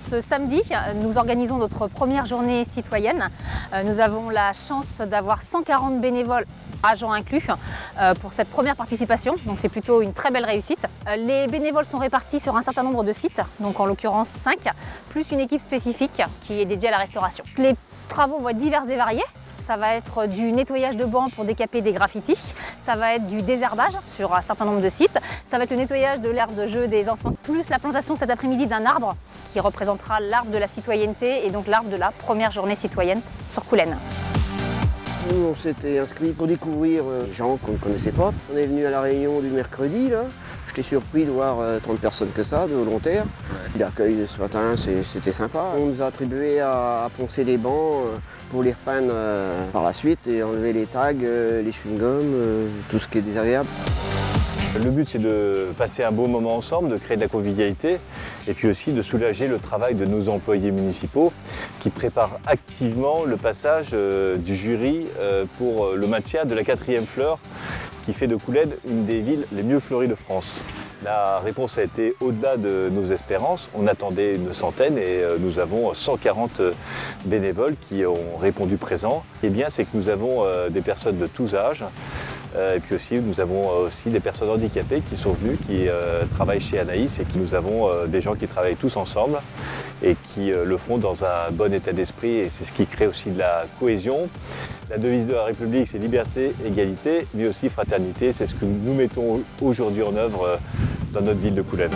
Ce samedi, nous organisons notre première journée citoyenne. Euh, Nous avons la chance d'avoir 140 bénévoles, agents inclus, euh, pour cette première participation. Donc c'est plutôt une très belle réussite. Euh, Les bénévoles sont répartis sur un certain nombre de sites, donc en l'occurrence 5, plus une équipe spécifique qui est dédiée à la restauration. Les travaux vont être divers et variés. Ça va être du nettoyage de bancs pour décaper des graffitis. Ça va être du désherbage sur un certain nombre de sites. Ça va être le nettoyage de l'aire de jeu des enfants, plus la plantation cet après-midi d'un arbre qui représentera l'arbre de la citoyenneté et donc l'arbre de la première journée citoyenne sur Coulennes. Nous, on s'était inscrit pour découvrir euh, des gens qu'on ne connaissait pas. On est venu à la réunion du mercredi. J'étais surpris de voir euh, tant de personnes que ça, de volontaires. L'accueil de ce matin, c'était sympa. On nous a attribué à, poncer les bancs euh, pour les repeindre euh, par la suite et enlever les tags, euh, les chewing-gums, tout ce qui est désagréable. Le but, c'est de passer un beau moment ensemble, de créer de la convivialité et puis aussi de soulager le travail de nos employés municipaux qui préparent activement le passage du jury pour le maintien de la quatrième fleur qui fait de Coulède une des villes les mieux fleuries de France. La réponse a été au-delà de nos espérances. On attendait une centaine et euh, nous avons 140 bénévoles qui ont répondu présent. Est bien, c'est que nous avons euh, des personnes de tous âges, euh, et puis aussi, nous avons euh, aussi des personnes handicapées qui sont venues, qui euh, travaillent chez Anaïs et qui nous avons euh, des gens qui travaillent tous ensemble et qui euh, le font dans un bon état d'esprit et c'est ce qui crée aussi de la cohésion. La devise de la République, c'est liberté, égalité, mais aussi fraternité. C'est ce que nous mettons aujourd'hui en œuvre euh, dans notre ville de Coulennes.